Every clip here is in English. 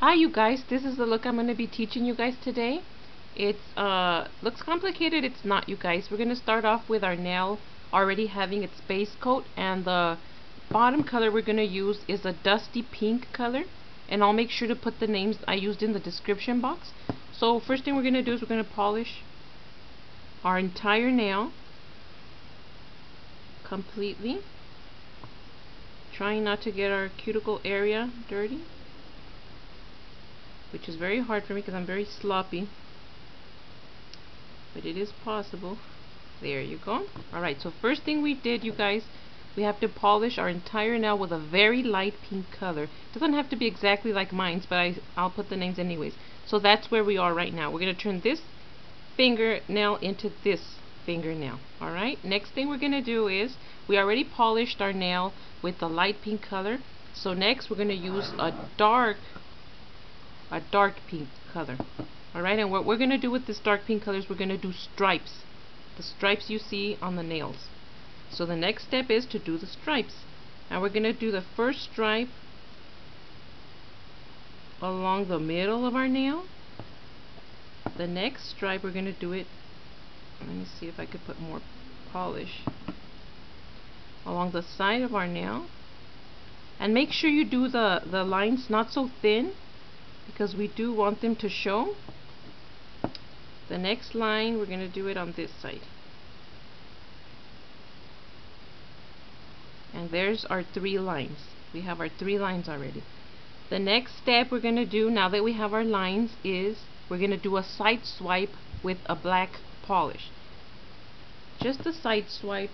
Hi you guys, this is the look I'm going to be teaching you guys today. It's uh looks complicated, it's not you guys. We're going to start off with our nail already having its base coat and the bottom color we're going to use is a dusty pink color and I'll make sure to put the names I used in the description box. So first thing we're going to do is we're going to polish our entire nail completely trying not to get our cuticle area dirty which is very hard for me because I'm very sloppy. But it is possible. There you go. Alright so first thing we did you guys we have to polish our entire nail with a very light pink color. Doesn't have to be exactly like mine's but I, I'll put the names anyways. So that's where we are right now. We're going to turn this fingernail into this fingernail. Alright next thing we're going to do is we already polished our nail with the light pink color. So next we're going to use a dark a dark pink color. Alright, and what we're going to do with this dark pink color is we're going to do stripes. The stripes you see on the nails. So the next step is to do the stripes. Now we're going to do the first stripe along the middle of our nail. The next stripe we're going to do it, let me see if I could put more polish, along the side of our nail. And make sure you do the, the lines not so thin because we do want them to show. The next line, we're going to do it on this side. And there's our three lines. We have our three lines already. The next step we're going to do, now that we have our lines, is we're going to do a side swipe with a black polish. Just a side swipe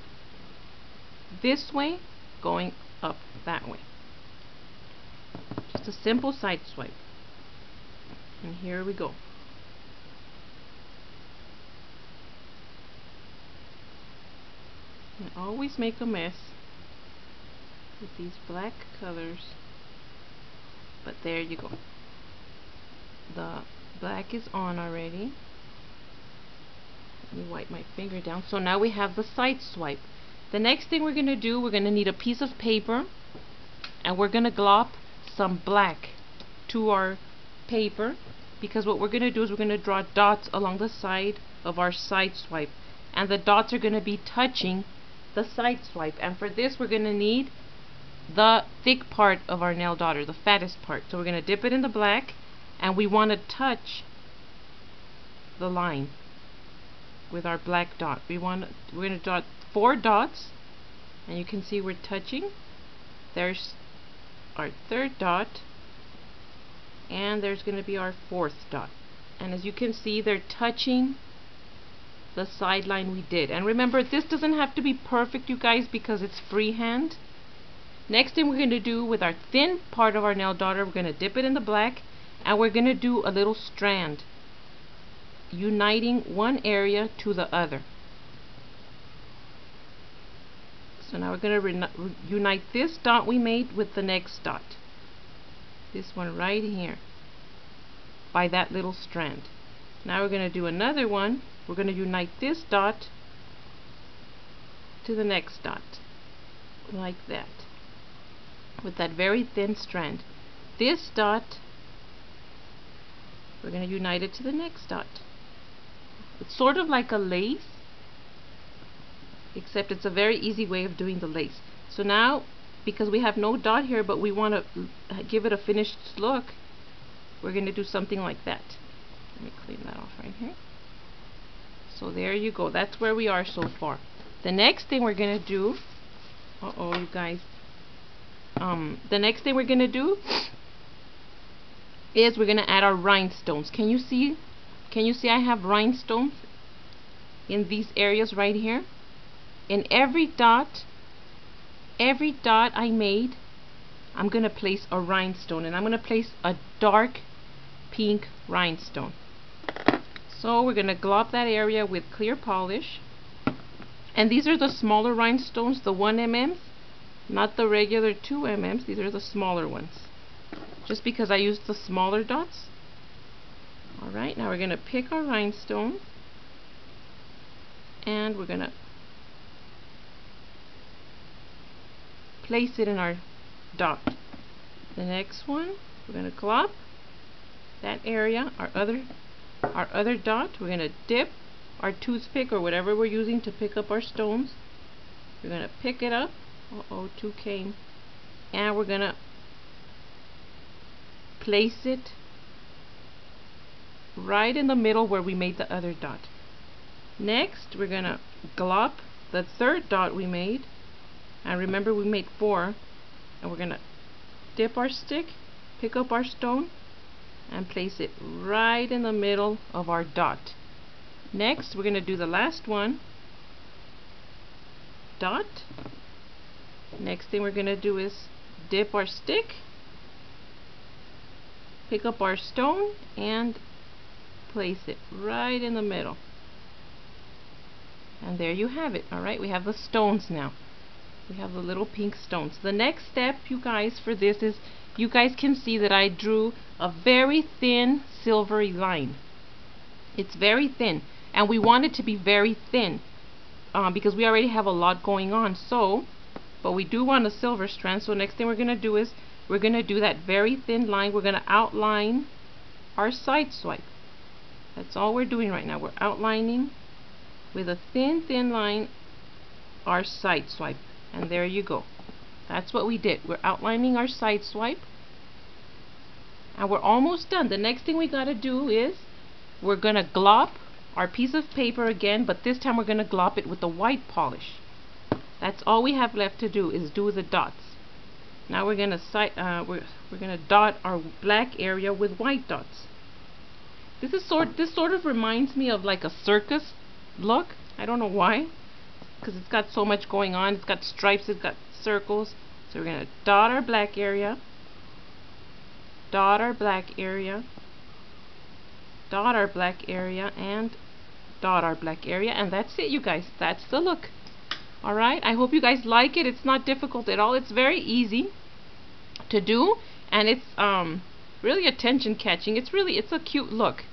this way, going up that way. Just a simple side swipe and here we go. And always make a mess with these black colors. But there you go. The black is on already. Let me wipe my finger down. So now we have the side swipe. The next thing we're going to do we're going to need a piece of paper and we're going to glop some black to our paper because what we're going to do is we're going to draw dots along the side of our side swipe and the dots are going to be touching the side swipe and for this we're going to need the thick part of our nail dotter, the fattest part. So we're going to dip it in the black and we want to touch the line with our black dot. We want we're going to dot four dots and you can see we're touching. There's our third dot and there's going to be our fourth dot. And as you can see they're touching the sideline we did. And remember this doesn't have to be perfect you guys because it's freehand. Next thing we're going to do with our thin part of our nail dotter we're going to dip it in the black and we're going to do a little strand uniting one area to the other. So now we're going to unite this dot we made with the next dot this one right here by that little strand. Now we're going to do another one. We're going to unite this dot to the next dot like that with that very thin strand. This dot we're going to unite it to the next dot. It's sort of like a lace except it's a very easy way of doing the lace. So now because we have no dot here but we want to give it a finished look we're going to do something like that. Let me clean that off right here. So there you go that's where we are so far. The next thing we're going to do uh oh you guys. Um, the next thing we're going to do is we're going to add our rhinestones. Can you see can you see I have rhinestones in these areas right here? In every dot every dot I made I'm going to place a rhinestone and I'm going to place a dark pink rhinestone. So we're going to glop that area with clear polish and these are the smaller rhinestones, the 1 mm's, not the regular 2 mm's, these are the smaller ones. Just because I used the smaller dots. Alright, now we're going to pick our rhinestone and we're going place it in our dot. The next one, we're going to glop that area, our other our other dot, we're going to dip our toothpick or whatever we're using to pick up our stones. We're going to pick it up. Uh-oh, two came. And we're going to place it right in the middle where we made the other dot. Next, we're going to glop the third dot we made. And remember we made four. And we're going to dip our stick, pick up our stone, and place it right in the middle of our dot. Next, we're going to do the last one. Dot. Next thing we're going to do is dip our stick, pick up our stone, and place it right in the middle. And there you have it. Alright, we have the stones now. We have the little pink stones. The next step, you guys, for this is you guys can see that I drew a very thin silvery line. It's very thin. And we want it to be very thin uh, because we already have a lot going on. So but we do want a silver strand. So next thing we're going to do is we're going to do that very thin line. We're going to outline our side swipe. That's all we're doing right now. We're outlining with a thin thin line our side swipe and there you go. That's what we did. We're outlining our side swipe. And we're almost done. The next thing we got to do is we're gonna glop our piece of paper again but this time we're gonna glop it with the white polish. That's all we have left to do is do the dots. Now we're gonna uh, we're, we're gonna dot our black area with white dots. This is sort this sort of reminds me of like a circus look. I don't know why because it's got so much going on. It's got stripes it's got circles. So we're gonna dot our black area dot our black area dot our black area and dot our black area. And that's it you guys. That's the look. Alright I hope you guys like it. It's not difficult at all. It's very easy to do and it's um really attention catching. It's really it's a cute look.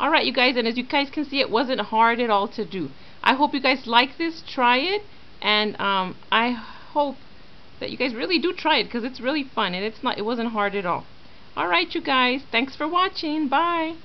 Alright you guys and as you guys can see it wasn't hard at all to do I hope you guys like this try it and um, I hope that you guys really do try it because it's really fun and it's not it wasn't hard at all Alright you guys, thanks for watching. Bye.